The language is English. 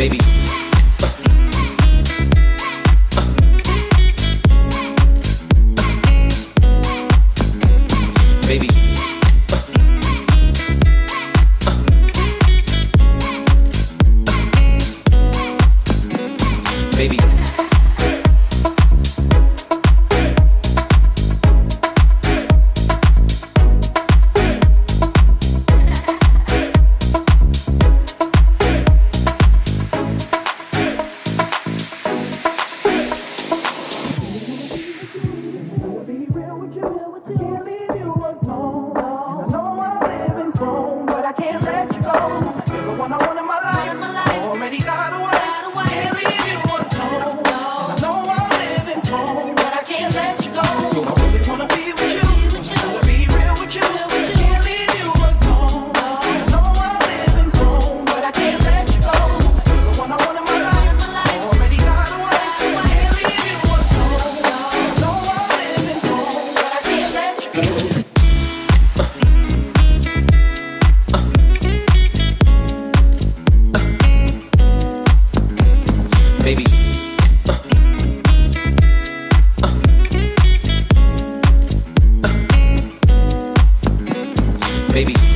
baby. Baby. Uh. Uh. Uh.